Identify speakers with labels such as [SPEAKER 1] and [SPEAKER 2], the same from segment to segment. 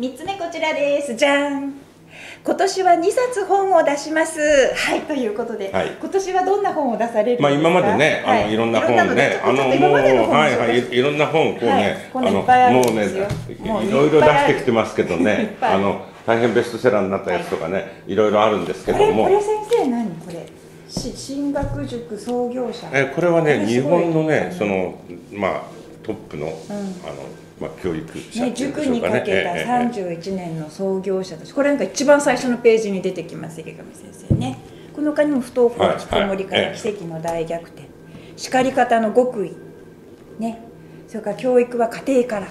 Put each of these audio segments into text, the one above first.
[SPEAKER 1] 3つ目こちらです。じゃん。今年は2冊本を出します。はいということで、
[SPEAKER 2] はい。
[SPEAKER 1] 今年はどんな本を出されるんですか？
[SPEAKER 2] まあ今までね、あの
[SPEAKER 1] はい
[SPEAKER 2] いろんな本ね、あの
[SPEAKER 1] ちょっと今までの本
[SPEAKER 2] はいはいいいろんな本こう
[SPEAKER 1] はい。
[SPEAKER 2] ね、
[SPEAKER 1] こんないあるん
[SPEAKER 2] もうねいろいろ出してきてますけどね、あの大変ベストセラーになったやつとかね、いろいろあるんですけども。
[SPEAKER 1] これ先生何これ？し進学塾創業者。
[SPEAKER 2] えこれはね日本のねそのまあトップのあのまあ教育者
[SPEAKER 1] ね、塾。にかけた
[SPEAKER 2] ええええ
[SPEAKER 1] 31年の創業者たちこれなんか一番最初のページに出てきます池上先生ねこの他にも不登校
[SPEAKER 2] はい
[SPEAKER 1] 引きこもりから
[SPEAKER 2] はい
[SPEAKER 1] 奇跡の大逆転叱り方の極意ねそれから教育は家庭から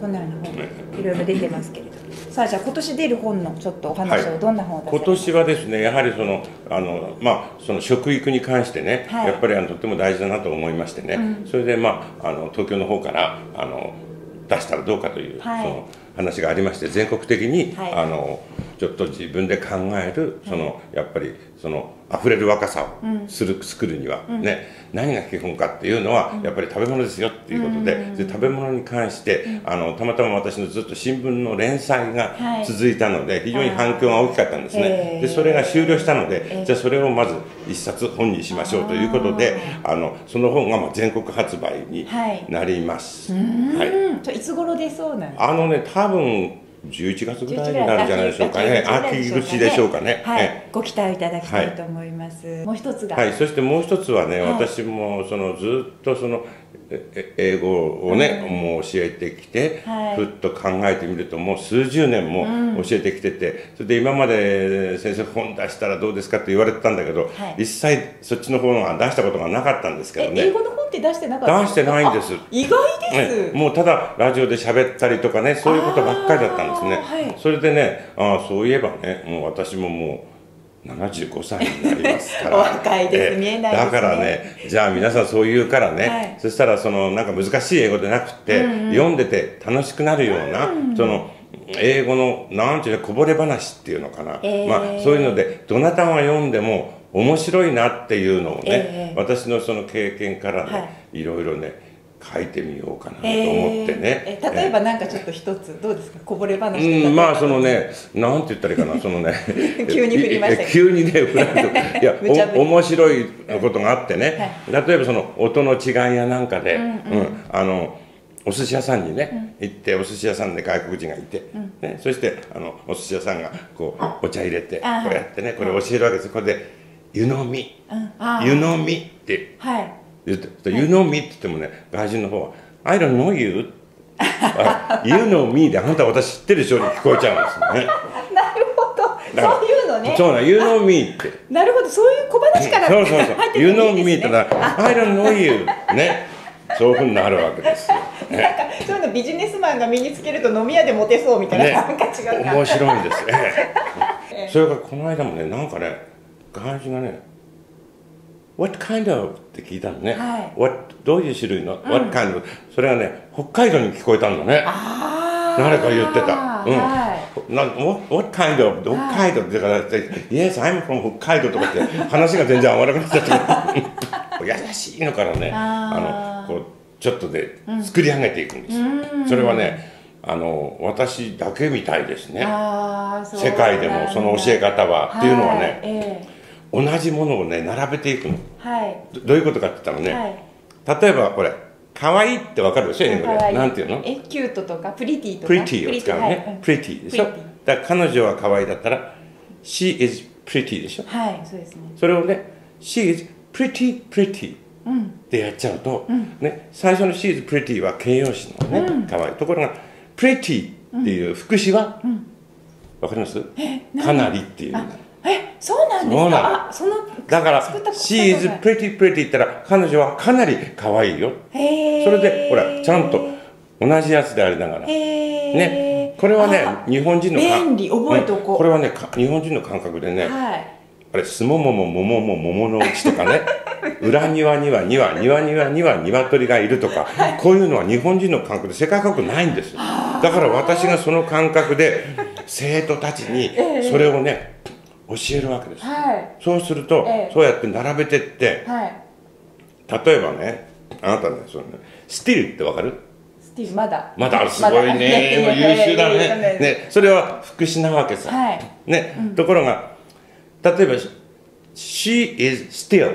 [SPEAKER 1] こんなような本いろいろ出てますけれどさあじゃあ今年出る本のちょっとお話
[SPEAKER 2] はい
[SPEAKER 1] をどんな本を出され
[SPEAKER 2] 今年はですねやはりそのあの、まあ、その食育に関してね、
[SPEAKER 1] はい
[SPEAKER 2] やっぱりあのとても大事だなと思いましてね、それで、まあ、あの東京の方からあの出したらどうかという、
[SPEAKER 1] はい。
[SPEAKER 2] その話がありまして全国的に、
[SPEAKER 1] はい。
[SPEAKER 2] あのちょっと自分で考えるその、やっぱりその溢れる若さをする、作るには、ね何が基本かっていうのは、やっぱり食べ物ですよっていうことで,、で食べ物に関して、あのたまたま私のずっと新聞の連載が
[SPEAKER 1] はい。
[SPEAKER 2] 続いたので、非常に反響が大きかったんですね。でそれが終了したの
[SPEAKER 1] え
[SPEAKER 2] で、じゃあそれをまず一冊本にしましょうということで、あのその本がまあ全国発売に
[SPEAKER 1] はい。
[SPEAKER 2] なります。はい。
[SPEAKER 1] いつ頃出そうなんです
[SPEAKER 2] あのね、多分11月ぐらいになるんじゃないでしょうかね。秋口でしょうかね。
[SPEAKER 1] は
[SPEAKER 2] え
[SPEAKER 1] い、ご期待いただきたいと思います、もう一つが、
[SPEAKER 2] はい、そしてもう一つはね、
[SPEAKER 1] はい。
[SPEAKER 2] 私もそのずっとそのええ英語をね、もう教えてきて、
[SPEAKER 1] はい。
[SPEAKER 2] ふっと考えてみるともう数十年も教えてきてて、それで今まで先生本出したらどうですかって言われてたんだけど、
[SPEAKER 1] はい。
[SPEAKER 2] 一切そっちの方は出したことがなかったんですけど
[SPEAKER 1] え英
[SPEAKER 2] ね
[SPEAKER 1] 語の本って出してなかった。
[SPEAKER 2] 出してないんです。
[SPEAKER 1] あ意外です、
[SPEAKER 2] ねもうただラジオで喋ったりとかねそういうことばっかりだったんですね、
[SPEAKER 1] はい。
[SPEAKER 2] それでねああそういえばねもう私ももう75歳になりますから。
[SPEAKER 1] お若いです
[SPEAKER 2] ええ
[SPEAKER 1] 見え。ないね
[SPEAKER 2] だからねじゃあ皆さんそう言うからね、
[SPEAKER 1] はい。
[SPEAKER 2] そしたらそのなんか難しい英語でなくて、読んでて楽しくなるような、その英語のなんていうのこぼれ話っていうのかな、
[SPEAKER 1] ええ
[SPEAKER 2] まあ、そういうのでどなたが読んでも面白いなっていうのをね、
[SPEAKER 1] ええ。
[SPEAKER 2] 私のその経験からね、、
[SPEAKER 1] はい。
[SPEAKER 2] ろいろね書いてみようかなと思ってね、
[SPEAKER 1] えーえ例えばなんかちょっと一つどうですか？こぼれ話
[SPEAKER 2] う
[SPEAKER 1] とか
[SPEAKER 2] ん、まあそのね、なんて言ったらいいかな、そのね、
[SPEAKER 1] 急に振りました
[SPEAKER 2] 急にね、振られると、いや、面白いことがあってね、例えばその音の違いやなんかで、うんあの、お寿司屋さんにね、行って、お寿司屋さんで外国人がいて、ね、そして、あの、お寿司屋さんが、こう、お茶入れて、こうやってね、これ教えるわけです。これで、湯飲み、湯飲みって。
[SPEAKER 1] はい。
[SPEAKER 2] 言って、湯飲みって言ってもね、外人の方は、I don't know you あ You know me であなた私知ってるでしょ？に聞こえちゃうんですよね。
[SPEAKER 1] なるほど。そういうのね。
[SPEAKER 2] そうな、You know me って。
[SPEAKER 1] なるほど。そういう小話から
[SPEAKER 2] そうそうそう。
[SPEAKER 1] 入っ。て
[SPEAKER 2] You
[SPEAKER 1] るの
[SPEAKER 2] know
[SPEAKER 1] いい
[SPEAKER 2] me っ
[SPEAKER 1] ですね
[SPEAKER 2] て言ったら、I don't know you ね。そういうふうになるわけですよ。
[SPEAKER 1] なんかそういうのビジネスマンが身につけると飲み屋でモテそうみたいな、
[SPEAKER 2] ね。
[SPEAKER 1] なんか違うな
[SPEAKER 2] 面白いんです。ええ。それからこの間もね、なんかね、外人がね、What kind of? って聞いたのね。
[SPEAKER 1] はい
[SPEAKER 2] What どういう種類の、What kind of? それがね、北海道に聞こえたんだね。誰か言ってた。うん。
[SPEAKER 1] は
[SPEAKER 2] な what, kind of? 北海道ってだからって、Yes, I'm from 北海道とかって話が全然合わなくなっちゃって、優しいのからね、
[SPEAKER 1] あ
[SPEAKER 2] あの、こう、ちょっとで作り上げていくんですよ。それはね、あの、私だけみたいです
[SPEAKER 1] い
[SPEAKER 2] ね。世界でもその教え方は、っていうのはね、
[SPEAKER 1] え
[SPEAKER 2] 同じものをね、並べていくの。
[SPEAKER 1] えはい。
[SPEAKER 2] どどういうことかって言ったらね、
[SPEAKER 1] はい。
[SPEAKER 2] 例えばこれ、可愛いってわかるでしょ、英語で。なんていうの？
[SPEAKER 1] え cute とか pretty とか？
[SPEAKER 2] pretty を使う
[SPEAKER 1] はい。
[SPEAKER 2] ね。 pret ty でしょ？だから彼女は可愛いだったら、she is pretty でしょ？
[SPEAKER 1] はいそうですね。
[SPEAKER 2] それをね、she is pretty pretty でやっちゃうと、ね、最初の she is pretty は形容詞のね、可愛い。ところが、pretty っていう副詞は、わかります？かなりっていう。
[SPEAKER 1] えそうなんですか？あその
[SPEAKER 2] だから
[SPEAKER 1] 作った、
[SPEAKER 2] she is
[SPEAKER 1] ことが
[SPEAKER 2] pretty pretty って言ったら、彼女はかなり可愛いよ。それで、ほら、ちゃんと同じやつでありながら。ね、これはね
[SPEAKER 1] あ、
[SPEAKER 2] 日本人のか
[SPEAKER 1] 便利覚えておこう。
[SPEAKER 2] うん。これはね、か日本人の感覚でね、
[SPEAKER 1] はい。
[SPEAKER 2] あれ、すもももももも桃の内とかね、裏庭にはには、庭庭には鶏がいるとか、こういうのは日本人の感覚で世界各国ないんです。だから私がその感覚で、生徒たちにそれをね、教えるわけです。
[SPEAKER 1] はい。
[SPEAKER 2] そうすると、
[SPEAKER 1] ええ。
[SPEAKER 2] そうやって並べてって、
[SPEAKER 1] はい。
[SPEAKER 2] 例えばね、あなたね、そのね、スティルってわかる
[SPEAKER 1] ？still まだ。
[SPEAKER 2] まだ。すごいね。もう優秀だね。ね。それは副詞なわけさ、
[SPEAKER 1] はい。
[SPEAKER 2] ね、ところが例えば「she is still」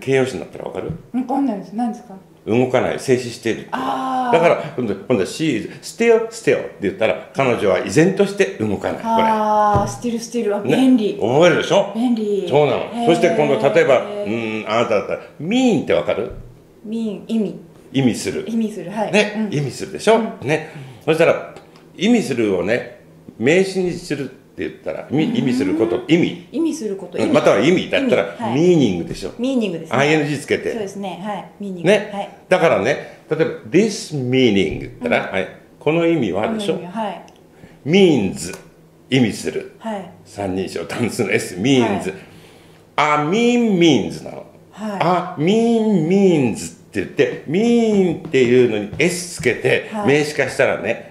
[SPEAKER 2] 形容詞になったらわかる
[SPEAKER 1] わかんないです何ですか
[SPEAKER 2] 動かない静止している。
[SPEAKER 1] あ
[SPEAKER 2] だから今度今度は「she is still still」って言ったら彼女は依然として動かない。こ
[SPEAKER 1] ああ still still は便利、
[SPEAKER 2] 覚えるでしょ？
[SPEAKER 1] 便利。
[SPEAKER 2] そうなの。そして今度例えばうんあなただったら「mean」ってわかる？
[SPEAKER 1] mean 意味。
[SPEAKER 2] 意味する。
[SPEAKER 1] 意味する。はい。
[SPEAKER 2] ね、
[SPEAKER 1] うん。
[SPEAKER 2] 意味するでしょ、ね。そしたら意味するをね名詞にするって言ったら意味すること意味。
[SPEAKER 1] 意味すること
[SPEAKER 2] または意味だったら、
[SPEAKER 1] はい。
[SPEAKER 2] ミーニングでしょ。
[SPEAKER 1] ミーニングですね。
[SPEAKER 2] ing つけて。
[SPEAKER 1] そうですね。はい。ミーニング。
[SPEAKER 2] ね、
[SPEAKER 1] はい。
[SPEAKER 2] だからね例えば this meaning って言ったら、はい、この意味はでしょ。
[SPEAKER 1] はい。
[SPEAKER 2] means 意味する。
[SPEAKER 1] はい。
[SPEAKER 2] 三人称単数の S means、
[SPEAKER 1] は
[SPEAKER 2] a mean means なの、
[SPEAKER 1] は
[SPEAKER 2] a mean means って言って mean っていうのに S つけて
[SPEAKER 1] はい。
[SPEAKER 2] 名詞化したらね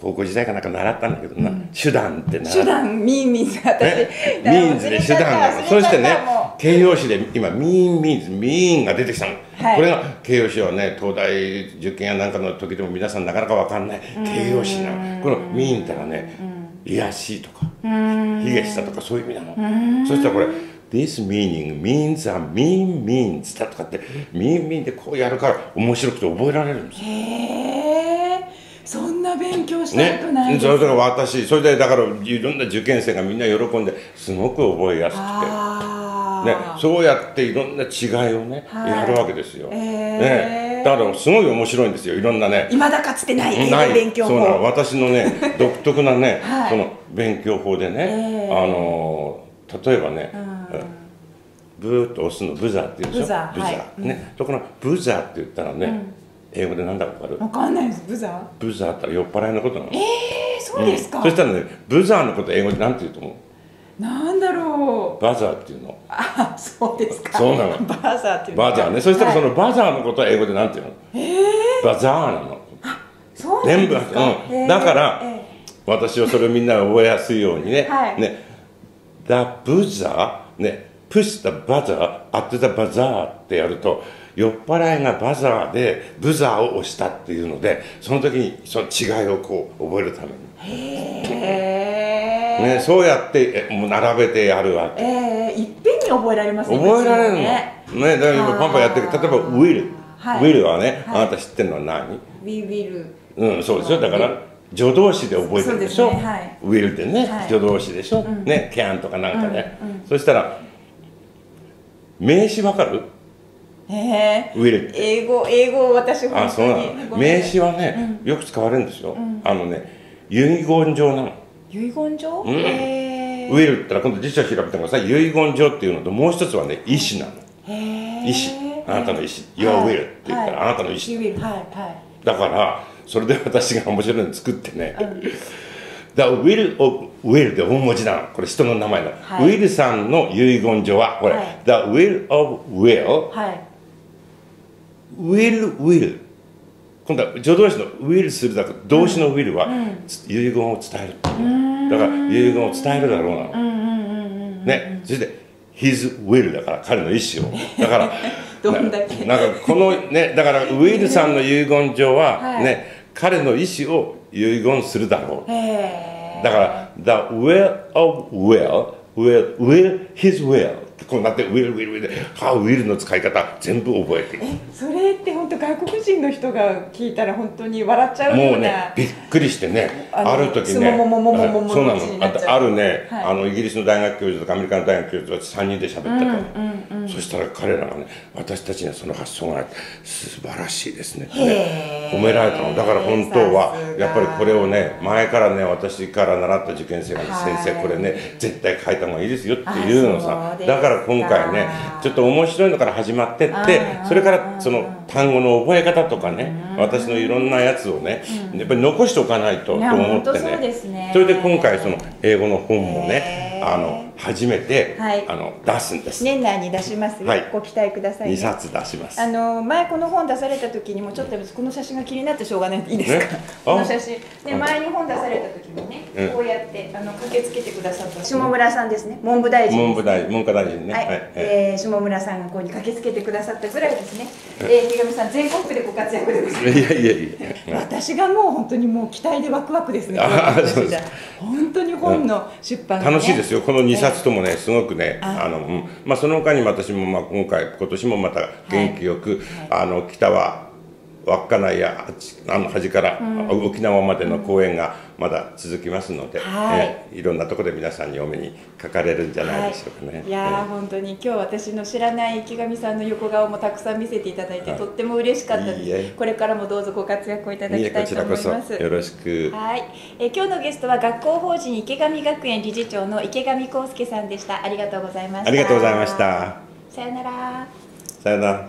[SPEAKER 2] 高校時代かなんか習ったんだけどな、手段って習っ
[SPEAKER 1] 手段ミンミンズ私、
[SPEAKER 2] ね、ミーンズで手段なのそしてね形容詞で今ミーンミーンズミーンが出てきたの、
[SPEAKER 1] はい。
[SPEAKER 2] これが形容詞はね東大受験やなんかの時でも皆さんなかなか分かんない。形容詞なの。このミーンってのはね癒やしいとか卑下したとかそういう意味なの。そしたらこれ This meaning means a mean means だとかって mean mean でこうやるから面白くて覚えられるんですよ
[SPEAKER 1] な勉強した
[SPEAKER 2] ね
[SPEAKER 1] ことないです、
[SPEAKER 2] それから私それでだからいろんな受験生がみんな喜んですごく覚えやすくて。
[SPEAKER 1] あ
[SPEAKER 2] ね。
[SPEAKER 1] ー、
[SPEAKER 2] そうやっていろんな違いをね、
[SPEAKER 1] はい。
[SPEAKER 2] やるわけですよ、
[SPEAKER 1] へー。
[SPEAKER 2] ね、だからすごい面白いんですよいろんなね。
[SPEAKER 1] いまだかつてない英語勉強
[SPEAKER 2] そうなの。
[SPEAKER 1] 法
[SPEAKER 2] 私のね 独特なね、
[SPEAKER 1] はい。
[SPEAKER 2] その勉強法でね、
[SPEAKER 1] えー。
[SPEAKER 2] あの例えばね、ブーッと押すのブザーって言うでしょ？
[SPEAKER 1] ブザーはい。
[SPEAKER 2] ね。とこのブザーって言ったらね、英語で何だか分かる？
[SPEAKER 1] わかんないです。ブザー？
[SPEAKER 2] ブザーって酔っ払いのことなの、
[SPEAKER 1] えー、そうですか、
[SPEAKER 2] そしたらねブザーのこと英語で何て言うと思う？
[SPEAKER 1] なんだろう。
[SPEAKER 2] バザーっていうの。
[SPEAKER 1] あそうですか。
[SPEAKER 2] そうなの。
[SPEAKER 1] バザーっていうの。
[SPEAKER 2] バザーね。そしたらそ
[SPEAKER 1] はい。
[SPEAKER 2] のバザーのことは英語で何て言うの、バザーなの。
[SPEAKER 1] そうなん
[SPEAKER 2] 全部、
[SPEAKER 1] ですか、
[SPEAKER 2] うん、
[SPEAKER 1] へー。
[SPEAKER 2] だから、
[SPEAKER 1] え
[SPEAKER 2] 私はそれをみんなが覚えやすいようにね、
[SPEAKER 1] はい。
[SPEAKER 2] ね、The Buzzer ね Push the buzzer at the bazaar ってやると酔っ払いがバザーでブザーを押したっていうのでその時にその違いをこう覚えるために、
[SPEAKER 1] えへえ
[SPEAKER 2] ね、そうやってえもう並べてやるわけ。
[SPEAKER 1] えー、いっぺんに覚えられますね。
[SPEAKER 2] 覚えられるの。
[SPEAKER 1] ね。
[SPEAKER 2] ねだから今パンパンやってる。例えば「will」
[SPEAKER 1] はい。
[SPEAKER 2] Will はね、
[SPEAKER 1] はい。
[SPEAKER 2] あなた知ってるのは何
[SPEAKER 1] ？We will
[SPEAKER 2] うん、そうですよだから助動詞で覚えてるでしょ？
[SPEAKER 1] そうはい。
[SPEAKER 2] Will でね、
[SPEAKER 1] はい。
[SPEAKER 2] 助動詞でしょ、ね can とかなんかね、そしたら名詞わかる？
[SPEAKER 1] へえ
[SPEAKER 2] って
[SPEAKER 1] 英語英語私本当に
[SPEAKER 2] 名詞はね、よく使われるんですよ、あのね遺言状なの。
[SPEAKER 1] 遺言状、
[SPEAKER 2] ん。
[SPEAKER 1] へえ
[SPEAKER 2] って言ったら今度辞書調べてください。遺言状っていうのともう一つはね意思なの。
[SPEAKER 1] へえ
[SPEAKER 2] 意思あなたの意思 your will って言ったら、あなたの意思
[SPEAKER 1] You will はいはい。
[SPEAKER 2] だからそれで私が面白いの作ってね、The will of will で大文字なの。これ人の名前の、
[SPEAKER 1] はい。
[SPEAKER 2] Will さんの遺言状はこれ、
[SPEAKER 1] はい。
[SPEAKER 2] The will of will
[SPEAKER 1] はい。
[SPEAKER 2] Will will 今度は助動詞の will するだと動詞の will は、遺言を伝える。だから遺言を伝えるだろうな。の、ね。そして his will だから彼の意思を。だから
[SPEAKER 1] どんだけ。
[SPEAKER 2] ななんかこのねだからウィルさんの遺言状は
[SPEAKER 1] はい。
[SPEAKER 2] ね、彼の意思を遺言するだろう
[SPEAKER 1] へえ
[SPEAKER 2] だから The will of will will will his will って こうなって will will will であ will の使い方全部覚えて
[SPEAKER 1] それって本当外国人の人が聞いたら本当に笑っちゃうような。
[SPEAKER 2] もうねびっくりしてね
[SPEAKER 1] あ
[SPEAKER 2] る時
[SPEAKER 1] す
[SPEAKER 2] ねそうな
[SPEAKER 1] の。
[SPEAKER 2] あるね、
[SPEAKER 1] はい
[SPEAKER 2] あのイギリスの大学教授とかアメリカの大学教授と3人で喋ってた、そしたら彼らがね私たちにはその発想が素晴らしいですねってね褒められたのだから本当はやっぱりこれをね前からね私から習った受験生がね、
[SPEAKER 1] はい
[SPEAKER 2] 先生これね絶対書いた方がいいですよって言うの
[SPEAKER 1] あ
[SPEAKER 2] さ
[SPEAKER 1] そうですか
[SPEAKER 2] だから今回ねちょっと面白いのから始まってってそれからその単語の覚え方とかね私のいろんなやつをねやっぱり残しておかないとと思ってね。
[SPEAKER 1] すね。
[SPEAKER 2] それで今回その英語の本も
[SPEAKER 1] へ
[SPEAKER 2] ね
[SPEAKER 1] ー。
[SPEAKER 2] あの初めて
[SPEAKER 1] はい。
[SPEAKER 2] あの出すんです。
[SPEAKER 1] 年内に出しますよ、
[SPEAKER 2] はい。
[SPEAKER 1] ご期待ください、ね、
[SPEAKER 2] 2冊出します。
[SPEAKER 1] あの前この本出された時にもちょっとこの写真が気になってしょうがないんでいいですか、
[SPEAKER 2] ね。
[SPEAKER 1] この
[SPEAKER 2] あ
[SPEAKER 1] 写真。で
[SPEAKER 2] うん。
[SPEAKER 1] 前に本出された時にね、
[SPEAKER 2] うん。
[SPEAKER 1] こうやってあの駆けつけてくださった下村さんですね。文部大臣
[SPEAKER 2] 文部大文科大臣ね。
[SPEAKER 1] はい、
[SPEAKER 2] はい。
[SPEAKER 1] えー下村さんがここに駆けつけてくださったぐらいですね、えー、池上さん全国区でご活躍でございます
[SPEAKER 2] いやいやいや。
[SPEAKER 1] 私がもう本当にもう期待でワクワクですね。
[SPEAKER 2] あそうです
[SPEAKER 1] 本当に本の出版が、ね、
[SPEAKER 2] 楽しい。ですよ、この2冊ともね、すごくね、
[SPEAKER 1] あ。
[SPEAKER 2] あのうん。まあ、その他に私も、まあ、今回、今年もまた元気よく、あの北は稚内やあっちあの端から、沖縄までの公演がまだ続きますので、
[SPEAKER 1] はい。
[SPEAKER 2] えいろんなところで皆さんにお目にかかれるんじゃないでしょうかね。
[SPEAKER 1] いやー、本当に今日私の知らない池上さんの横顔もたくさん見せていただいて、とっても嬉しかったです。
[SPEAKER 2] いいえ。
[SPEAKER 1] これからもどうぞご活躍をいただ
[SPEAKER 2] いいえ
[SPEAKER 1] きたいと
[SPEAKER 2] こちらこ
[SPEAKER 1] 思います
[SPEAKER 2] そよろしく。
[SPEAKER 1] はい、えー今日のゲストは学校法人池上学園理事長の池上康介さんでした。ありがとうございました。
[SPEAKER 2] ありがとうございました。
[SPEAKER 1] さよなら。
[SPEAKER 2] さよなら。